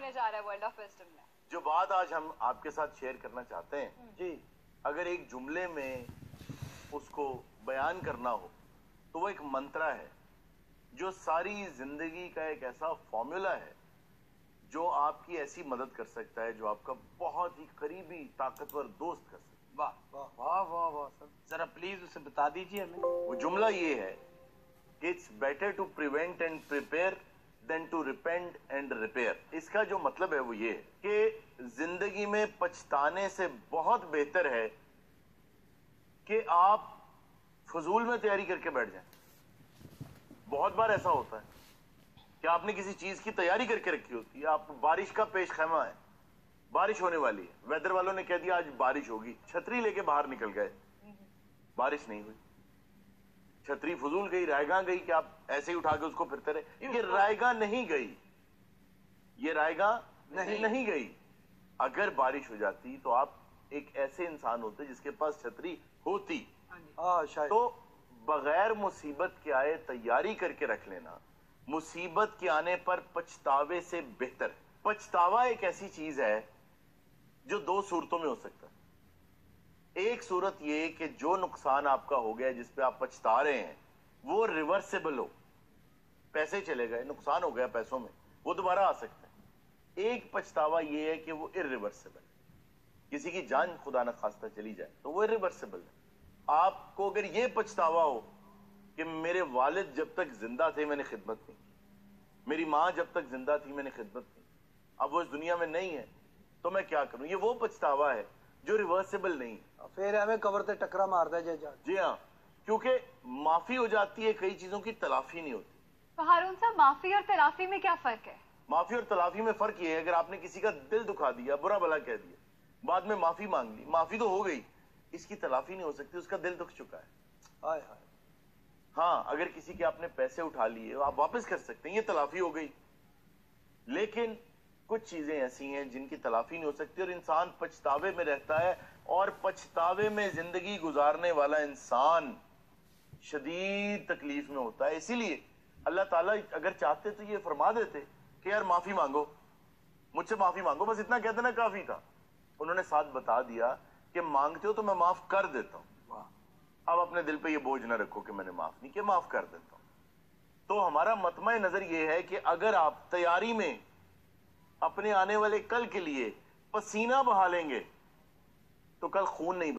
होने जा रहा है वर्ल्ड ऑफ़ विजडम में। जो बात आज हम आपके साथ शेयर करना चाहते हैं जी। अगर एक जुमले में उसको बयान करना हो तो वो एक मंत्रा है जो सारी ज़िंदगी का एक ऐसा फॉर्मूला है जो आपकी ऐसी मदद कर सकता है जो आपका बहुत ही करीबी ताकतवर दोस्त कर सकता है। वाह वाह। वाह वाह वाह सर। जरा प्लीज़ उसे बता दीजिए हमें। वो जुमला ये है कि it's better to prevent and prepare than to repent and repair इसका जो मतलब है वो ये है कि ज़िंदगी में पछताने से बहुत बेहतर है कि आप फजूल में तैयारी करके बैठ जाए। बहुत बार ऐसा होता है कि आपने किसी चीज़ की तैयारी करके रखी होती है। आप बारिश का पेश खैमा है, बारिश होने वाली है। वेदर वालों ने कह दिया, आज बारिश होगी। छतरी लेके बाहर निकल गए। बारिश नहीं हुई। छतरी फजूल गई रायगा गई कि आप ऐसे ही उठा के उसको फिरते रहे? ये रायगा नहीं गई। ये रायगा नहीं नहीं। गई। अगर बारिश हो जाती तो आप एक ऐसे इंसान होते जिसके पास छतरी होती। हाँ शायद। तो बगैर मुसीबत के आए तैयारी करके रख लेना। मुसीबत के आने पर पछतावे से बेहतर पछतावा एक ऐसी चीज़ है जो दो सूरतों में हो सकता है। एक सूरत ये कि जो नुकसान आपका हो गया, जिस पे आप पछता रहे हैं, वो रिवर्सेबल हो। पैसे चले गए, नुकसान हो गया पैसों में, वो दोबारा आ सकता है। एक पछतावा ये है कि वो इरिवर्सेबल किसी की जान खुदा न खास्ता चली जाए तो वो इरिवर्सेबल है। आपको अगर ये पछतावा हो कि मेरे वालिद जब तक ज़िंदा थे, मैंने खिदमत नहीं की। मेरी माँ जब तक ज़िंदा थी, मैंने खिदमत नहीं अब वो इस दुनिया में नहीं है तो मैं क्या करूँ? ये वो पछतावा है जो रिवर्सेबल नहीं। फिर हमें कवर से टकरा मारता है जा जी हाँ क्योंकि माफ़ी हो जाती है कई चीज़ों की तलाफी नहीं होती। तो हारून साहब माफ़ी और तलाफी में क्या फ़र्क है? माफ़ी और तलाफी में फ़र्क ये है अगर आपने किसी का दिल दुखा दिया बुरा भला कह दिया बाद में माफ़ी मांग ली माफ़ी तो हो गई इसकी तलाफी नहीं हो सकती उसका दिल दुख चुका है। हाय हाय। हाँ अगर किसी के आपने पैसे उठा लिए आप वापस कर सकते हैं ये तलाफी हो गई। लेकिन कुछ चीज़ें ऐसी हैं जिनकी तलाफी नहीं हो सकती और इंसान पछतावे में रहता है और पछतावे में ज़िंदगी गुजारने वाला इंसान शदीद तकलीफ़ में होता है। इसीलिए अल्लाह ताला अगर चाहते तो ये फरमा देते कि यार माफ़ी मांगो, मुझसे माफ़ी मांगो। बस इतना कहते ना काफ़ी था। उन्होंने साथ बता दिया कि मांगते हो तो मैं माफ़ कर देता हूँ। अब अपने दिल पे ये बोझ ना रखो कि मैंने माफ़ नहीं किया, माफ़ कर देता हूँ। तो हमारा मतम नज़र ये है कि अगर आप तैयारी में अपने आने वाले कल के लिए पसीना बहा लेंगे। तो कल खून नहीं